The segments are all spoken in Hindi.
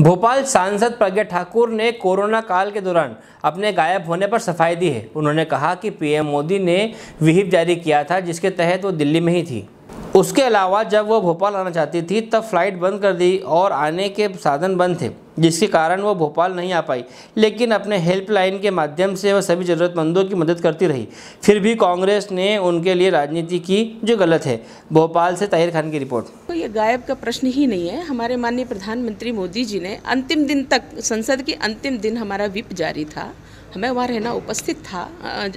भोपाल सांसद प्रज्ञा ठाकुर ने कोरोना काल के दौरान अपने गायब होने पर सफ़ाई दी है। उन्होंने कहा कि पीएम मोदी ने विहिप जारी किया था, जिसके तहत वो दिल्ली में ही थी। उसके अलावा जब वो भोपाल आना चाहती थी, तब फ़्लाइट बंद कर दी और आने के साधन बंद थे, जिसके कारण वो भोपाल नहीं आ पाई। लेकिन अपने हेल्पलाइन के माध्यम से वह सभी ज़रूरतमंदों की मदद करती रही। फिर भी कांग्रेस ने उनके लिए राजनीति की जो गलत है। भोपाल से ताहिर खान की रिपोर्ट। तो ये गायब का प्रश्न ही नहीं है। हमारे माननीय प्रधानमंत्री मोदी जी ने अंतिम दिन तक, संसद के अंतिम दिन हमारा विप जारी था। हमें वहाँ रहना उपस्थित था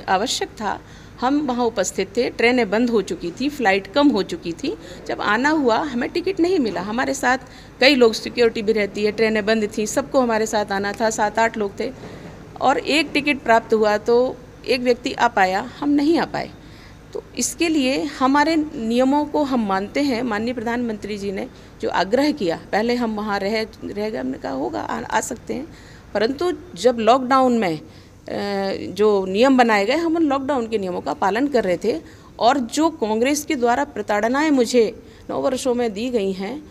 आवश्यक था। हम वहाँ उपस्थित थे ट्रेनें बंद हो चुकी थी फ़्लाइट कम हो चुकी थी। जब आना हुआ हमें टिकट नहीं मिला। हमारे साथ कई लोग सिक्योरिटी भी रहती है ट्रेनें बंद थी सबको हमारे साथ आना था सात आठ लोग थे। और एक टिकट प्राप्त हुआ तो एक व्यक्ति आ पाया हम नहीं आ पाए। तो इसके लिए हमारे नियमों को हम मानते हैं माननीय प्रधानमंत्री जी ने जो आग्रह किया पहले हम वहाँ रह रह गए हमने कहा होगा आ, आ सकते हैं। परंतु जब लॉकडाउन में जो नियम बनाए गए, हम उन लॉकडाउन के नियमों का पालन कर रहे थे और जो कांग्रेस के द्वारा प्रताड़नाएँ मुझे नौ वर्षों में दी गई हैं,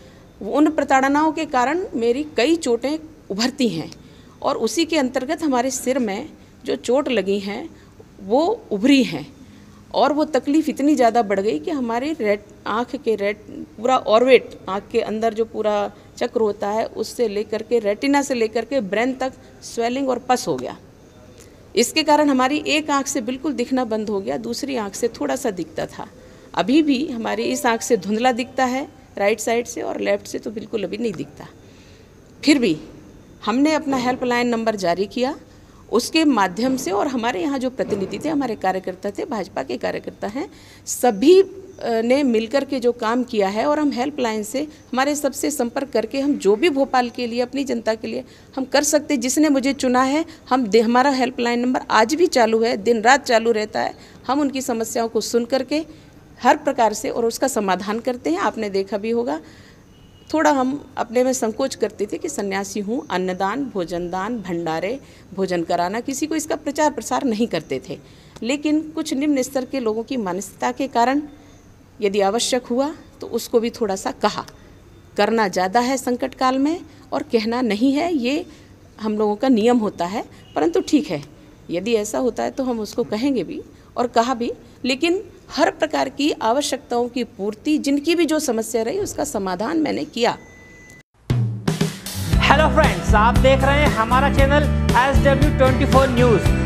उन प्रताड़नाओं के कारण मेरी कई चोटें उभरती हैं और उसी के अंतर्गत हमारे सिर में जो चोट लगी हैं, वो उभरी हैं और वो तकलीफ़ इतनी ज़्यादा बढ़ गई कि हमारी रेट आँख के रेट पूरा ऑर्वेट आँख के अंदर जो पूरा चक्र होता है, उससे लेकर के रेटिना से लेकर के ब्रेन तक स्वेलिंग और पस हो गया। इसके कारण हमारी एक आँख से बिल्कुल दिखना बंद हो गया, दूसरी आँख से थोड़ा सा दिखता था। अभी भी हमारी इस आँख से धुंधला दिखता है, राइट साइड से और लेफ़्ट से तो बिल्कुल अभी नहीं दिखता। फिर भी हमने अपना हेल्पलाइन नंबर जारी किया, उसके माध्यम से और हमारे यहाँ जो प्रतिनिधि थे, हमारे कार्यकर्ता थे, भाजपा के कार्यकर्ता हैं, सभी ने मिलकर के जो काम किया है और हम हेल्पलाइन से हमारे सबसे संपर्क करके हम जो भी भोपाल के लिए, अपनी जनता के लिए हम कर सकते जिसने मुझे चुना है, हम हमारा हेल्पलाइन नंबर आज भी चालू है, दिन रात चालू रहता है। हम उनकी समस्याओं को सुन करके हर प्रकार से और उसका समाधान करते हैं। आपने देखा भी होगा, थोड़ा हम अपने में संकोच करते थे कि सन्यासी हूँ, अन्नदान, भोजनदान, भंडारे, भोजन कराना, किसी को इसका प्रचार प्रसार नहीं करते थे। लेकिन कुछ निम्न स्तर के लोगों की मानसिकता के कारण यदि आवश्यक हुआ तो उसको भी थोड़ा सा कहा। करना ज़्यादा है संकट काल में और कहना नहीं है, ये हम लोगों का नियम होता है, परंतु ठीक है। यदि ऐसा होता है तो हम उसको कहेंगे भी और कहा भी, लेकिन हर प्रकार की आवश्यकताओं की पूर्ति, जिनकी भी जो समस्या रही, उसका समाधान मैंने किया। हेलो फ्रेंड्स आप देख रहे हैं हमारा channel S W twenty four news